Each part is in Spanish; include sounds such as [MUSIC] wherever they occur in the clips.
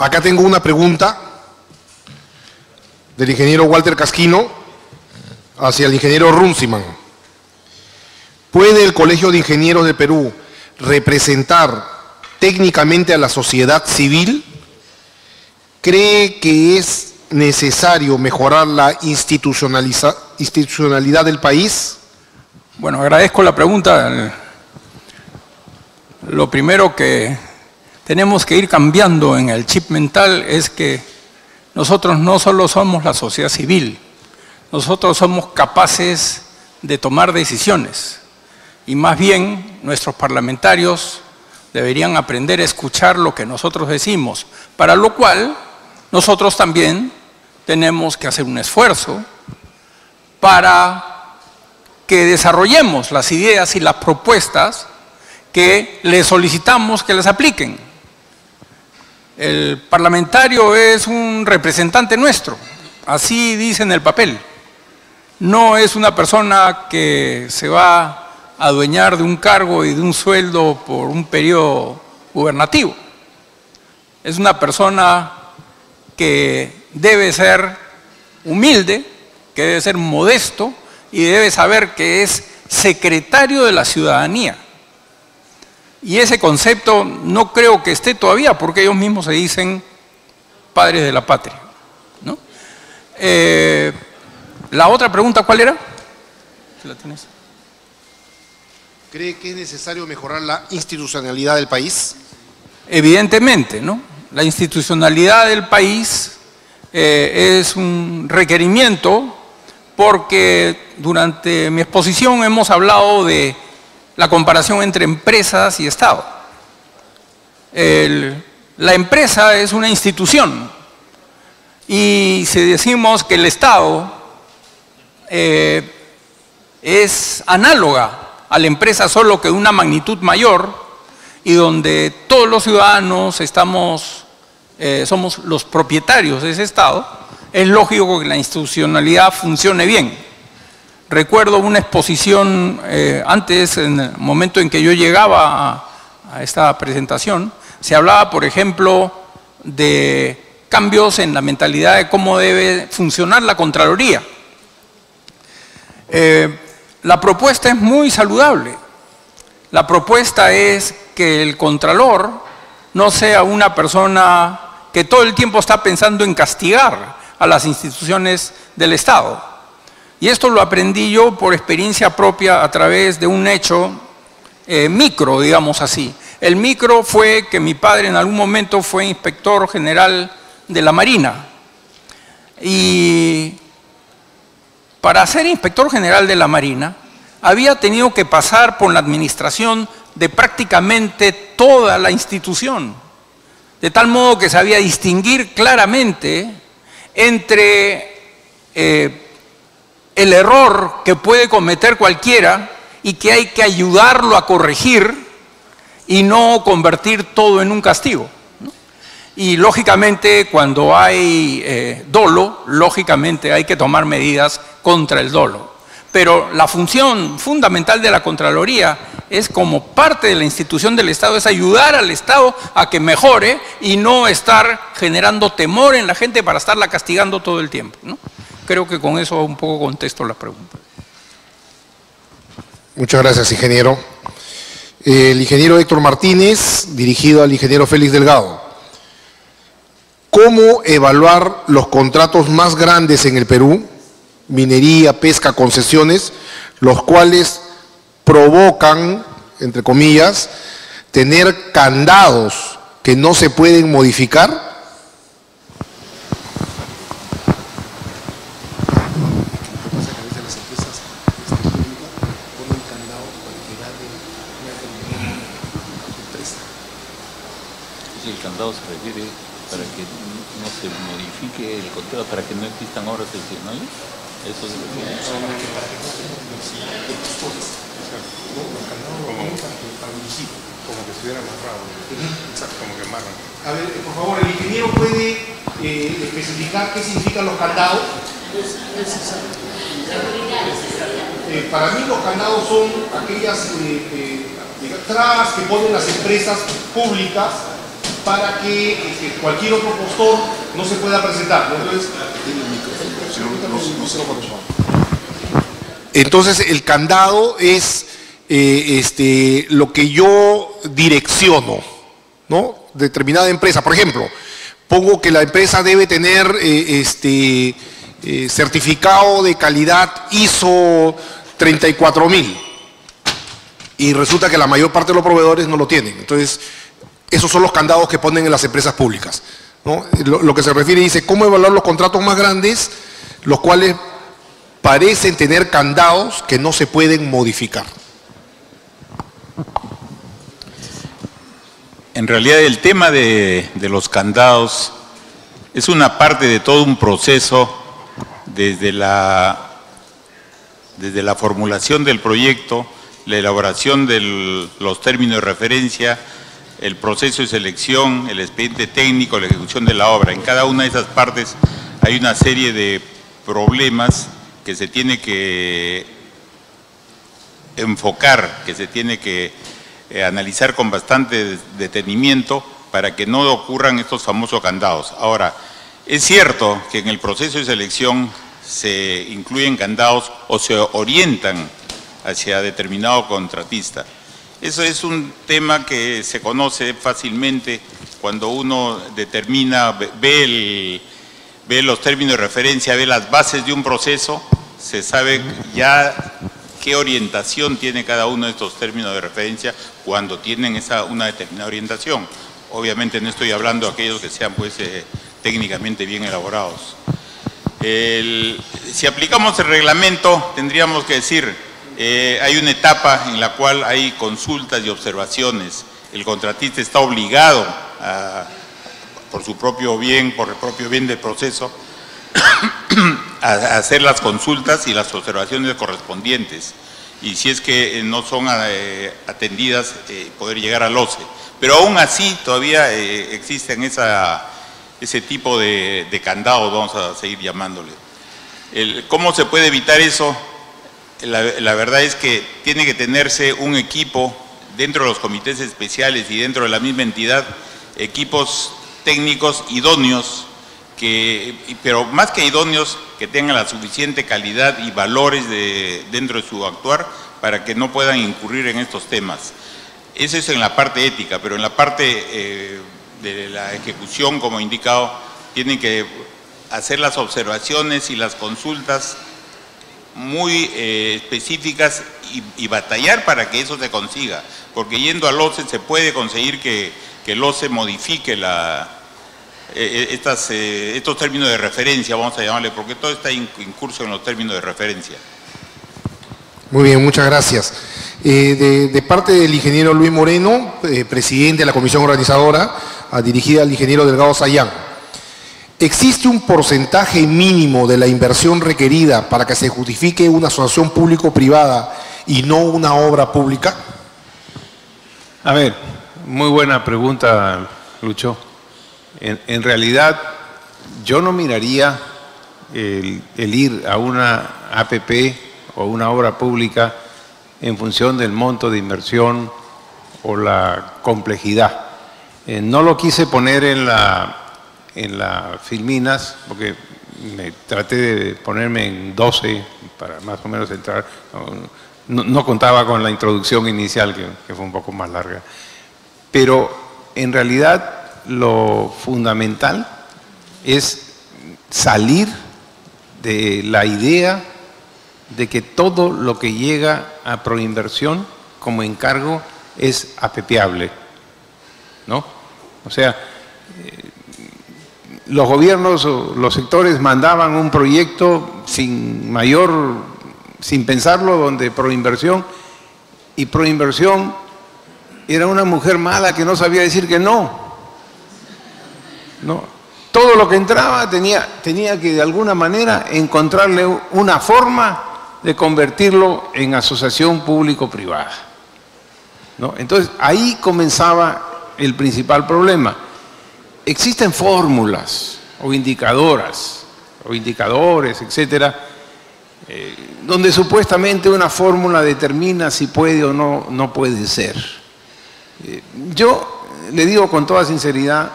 Acá tengo una pregunta del ingeniero Walter Casquino hacia el ingeniero Runciman. ¿Puede el Colegio de Ingenieros de Perú representar técnicamente a la sociedad civil? ¿Cree que es necesario mejorar la institucionalidad del país? Bueno, agradezco la pregunta. Lo primero que tenemos que ir cambiando en el chip mental es que nosotros no solo somos la sociedad civil, nosotros somos capaces de tomar decisiones y más bien nuestros parlamentarios deberían aprender a escuchar lo que nosotros decimos, para lo cual nosotros también tenemos que hacer un esfuerzo para que desarrollemos las ideas y las propuestas que les solicitamos que las apliquen. El parlamentario es un representante nuestro, así dice en el papel. No es una persona que se va a adueñar de un cargo y de un sueldo por un periodo gubernativo. Es una persona que debe ser humilde, que debe ser modesto y debe saber que es secretario de la ciudadanía. Y ese concepto no creo que esté todavía, porque ellos mismos se dicen padres de la patria. ¿no? Eh, la otra pregunta, ¿cuál era? la tienes? ¿Cree que es necesario mejorar la institucionalidad del país? Evidentemente, ¿no? La institucionalidad del país eh, es un requerimiento porque durante mi exposición hemos hablado de la comparación entre empresas y Estado. la empresa es una institución y si decimos que el Estado eh, es análoga a la empresa solo que de una magnitud mayor y donde todos los ciudadanos estamos, eh, somos los propietarios de ese Estado, es lógico que la institucionalidad funcione bien. Recuerdo una exposición eh, antes, en el momento en que yo llegaba a, esta presentación, se hablaba, por ejemplo, de cambios en la mentalidad de cómo debe funcionar la Contraloría. Eh, la propuesta es muy saludable. La propuesta es que el Contralor no sea una persona que todo el tiempo está pensando en castigar a las instituciones del Estado y esto lo aprendí yo por experiencia propia a través de un hecho eh, micro, digamos así. El micro fue que mi padre en algún momento fue inspector general de la Marina. Y para ser inspector general de la Marina, había tenido que pasar por la administración de prácticamente toda la institución, de tal modo que sabía distinguir claramente entre eh, el error que puede cometer cualquiera y que hay que ayudarlo a corregir y no convertir todo en un castigo. Y lógicamente cuando hay eh, dolo, lógicamente hay que tomar medidas contra el dolo. Pero la función fundamental de la Contraloría es como parte de la institución del Estado, es ayudar al Estado a que mejore y no estar generando temor en la gente para estarla castigando todo el tiempo. Creo que con eso un poco contesto la pregunta. Muchas gracias, ingeniero. El ingeniero Héctor Martínez, dirigido al ingeniero Félix Delgado. ¿Cómo evaluar los contratos más grandes en el Perú, minería, pesca, concesiones, los cuales provocan, entre comillas, tener candados que no se pueden modificar? Para que no existan obras adicionales? Eso es lo que... Como que estuviera amarrado. Como que amarran. A ver, por favor, el ingeniero puede eh, especificar qué significan los candados. Eh, para mí los candados son aquellas eh, eh, que ponen las empresas públicas para que cualquier otro postor no se pueda presentar. Entonces, entonces el candado es eh, este, lo que yo direcciono, ¿no? Determinada empresa. Por ejemplo, pongo que la empresa debe tener eh, este, eh, certificado de calidad ISO 34000 y resulta que la mayor parte de los proveedores no lo tienen. Entonces, esos son los candados que ponen en las empresas públicas. Lo, que se refiere dice, ¿cómo evaluar los contratos más grandes, los cuales parecen tener candados que no se pueden modificar? En realidad el tema de, los candados es una parte de todo un proceso desde la, desde la formulación del proyecto, la elaboración de los términos de referencia, el proceso de selección, el expediente técnico, la ejecución de la obra. En cada una de esas partes hay una serie de problemas que se tiene que enfocar, que se tiene que eh, analizar con bastante detenimiento para que no ocurran estos famosos candados. Ahora, es cierto que en el proceso de selección se incluyen candados o se orientan hacia determinado contratista. Eso es un tema que se conoce fácilmente cuando uno determina, ve, los términos de referencia, ve las bases de un proceso, se sabe ya qué orientación tiene cada uno de estos términos de referencia cuando tienen esa, una determinada orientación. Obviamente no estoy hablando de aquellos que sean pues, eh, técnicamente bien elaborados. si aplicamos el reglamento, tendríamos que decir, eh, hay una etapa en la cual hay consultas y observaciones. El contratista está obligado, por su propio bien, por el propio bien del proceso, [COUGHS] a hacer las consultas y las observaciones correspondientes y si es que eh, no son eh, atendidas, poder llegar al OCE. Pero aún así todavía existen ese tipo de, de, candados, vamos a seguir llamándole. ¿Cómo se puede evitar eso? La, verdad es que tiene que tenerse un equipo dentro de los comités especiales y dentro de la misma entidad, equipos técnicos idóneos pero más que idóneos, que tengan la suficiente calidad y valores de, dentro de su actuar para que no puedan incurrir en estos temas. Eso es en la parte ética, pero en la parte eh, de la ejecución, como he indicado, tienen que hacer las observaciones y las consultas muy eh, específicas y, batallar para que eso se consiga, porque yendo al OCE se puede conseguir que, que el OCE modifique eh, eh, estas, estos términos de referencia, vamos a llamarle, porque todo está incurso en los términos de referencia. Muy bien, muchas gracias. de, parte del ingeniero Luis Moreno, presidente de la comisión organizadora, dirigida al ingeniero Delgado Sayán. ¿Existe un porcentaje mínimo de la inversión requerida para que se justifique una asociación público-privada y no una obra pública? A ver, muy buena pregunta, Lucho. En, realidad, yo no miraría el, ir a una APP o una obra pública en función del monto de inversión o la complejidad. Eh, no lo quise poner en la, en la Filminas porque traté de ponerme en 12 para más o menos entrar. No, contaba con la introducción inicial que, fue un poco más larga. Pero en realidad lo fundamental es salir de la idea de que todo lo que llega a proinversión como encargo es apepeable. ¿No? O sea, los gobiernos o los sectores mandaban un proyecto sin mayor, sin pensarlo, donde proinversión, y proinversión era una mujer mala que no sabía decir que no. ¿no? Todo lo que entraba tenía, tenía que de alguna manera encontrarle una forma de convertirlo en asociación público-privada. ¿no? Entonces ahí comenzaba el principal problema. Existen fórmulas o indicadoras o indicadores, etcétera, eh, donde supuestamente una fórmula determina si puede o no, no puede ser. Eh, yo le digo con toda sinceridad,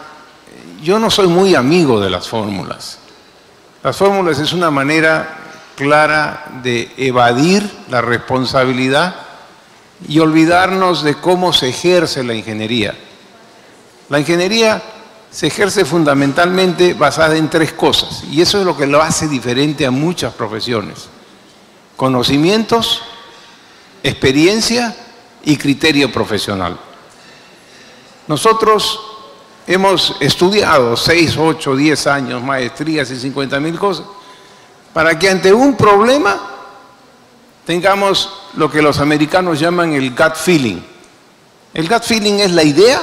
yo no soy muy amigo de las fórmulas. Las fórmulas es una manera clara de evadir la responsabilidad y olvidarnos de cómo se ejerce la ingeniería. La ingeniería se ejerce fundamentalmente basada en tres cosas y eso es lo que lo hace diferente a muchas profesiones. Conocimientos, experiencia y criterio profesional. Nosotros hemos estudiado 6, 8, 10 años, maestrías y 50 mil cosas, para que ante un problema tengamos lo que los americanos llaman el gut feeling. El gut feeling es la idea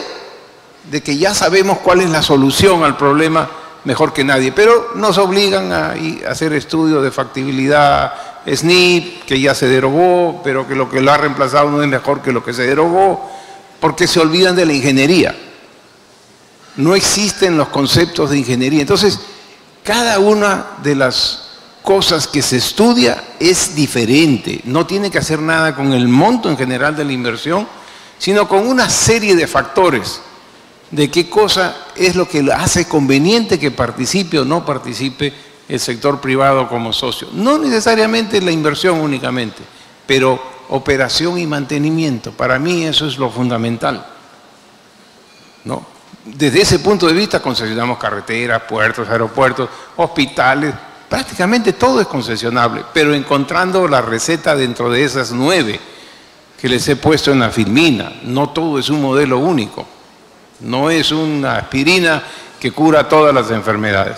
de que ya sabemos cuál es la solución al problema mejor que nadie, pero nos obligan a, hacer estudios de factibilidad, SNP, que ya se derogó, pero que lo que lo ha reemplazado no es mejor que lo que se derogó, porque se olvidan de la ingeniería. No existen los conceptos de ingeniería. Entonces, cada una de las cosas que se estudia es diferente. No tiene que hacer nada con el monto en general de la inversión, sino con una serie de factores de qué cosa es lo que hace conveniente que participe o no participe el sector privado como socio. No necesariamente la inversión únicamente, pero operación y mantenimiento. Para mí eso es lo fundamental. ¿no? Desde ese punto de vista concesionamos carreteras, puertos, aeropuertos, hospitales, prácticamente todo es concesionable, pero encontrando la receta dentro de esas nueve que les he puesto en la filmina, no todo es un modelo único. No es una aspirina que cura todas las enfermedades.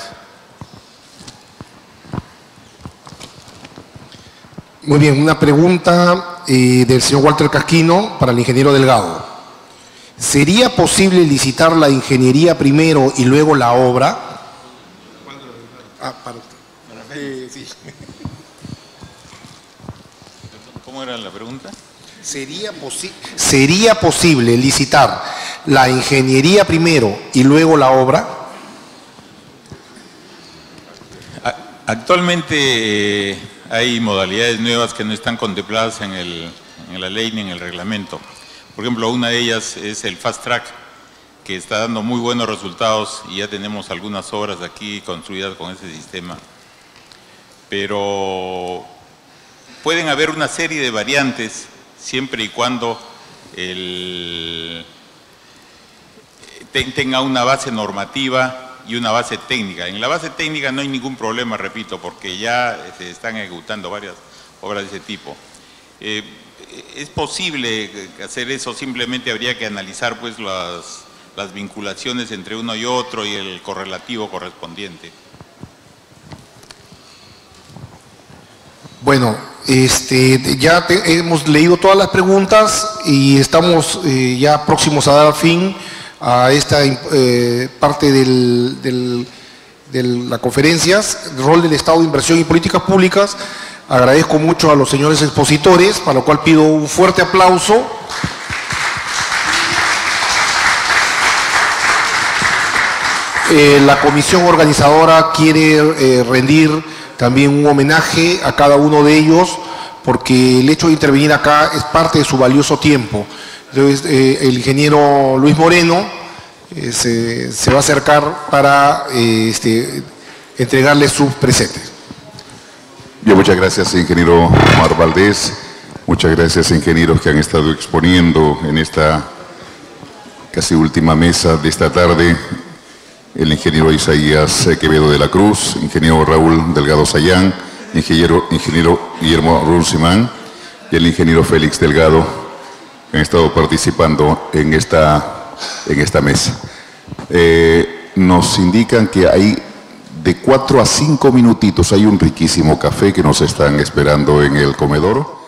Muy bien, una pregunta eh, del señor Walter Casquino para el ingeniero Delgado. ¿Sería posible licitar la ingeniería primero y luego la obra? Ah, para ¿Cómo era la pregunta? ¿Sería, ¿Sería posible licitar la ingeniería primero y luego la obra? Actualmente eh, hay modalidades nuevas que no están contempladas en, en la ley ni en el reglamento. Por ejemplo, una de ellas es el Fast Track, que está dando muy buenos resultados y ya tenemos algunas obras aquí construidas con ese sistema. Pero pueden haber una serie de variantes siempre y cuando el, tenga una base normativa y una base técnica. En la base técnica no hay ningún problema, repito, porque ya se están ejecutando varias obras de ese tipo. Eh, es posible hacer eso, simplemente habría que analizar pues las, las vinculaciones entre uno y otro y el correlativo correspondiente. Bueno, este, ya hemos leído todas las preguntas y estamos eh, ya próximos a dar fin a esta eh, parte de las conferencias, rol del Estado de Inversión y Políticas Públicas. Agradezco mucho a los señores expositores, para lo cual pido un fuerte aplauso. Eh, la comisión organizadora quiere rendir también un homenaje a cada uno de ellos, porque el hecho de intervenir acá es parte de su valioso tiempo. Eh, el ingeniero Luis Moreno eh, se, va a acercar para eh, este, entregarle sus presentes. Bien, muchas gracias, ingeniero Omar Valdés. Muchas gracias, ingenieros que han estado exponiendo en esta casi última mesa de esta tarde el ingeniero Isaías Quevedo de la Cruz, ingeniero Raúl Delgado Sayán, ingeniero, ingeniero Guillermo Runcimán y el ingeniero Félix Delgado han estado participando en esta, en esta mesa. Eh, nos indican que hay de cuatro a cinco minutitos, hay un riquísimo café que nos están esperando en el comedor.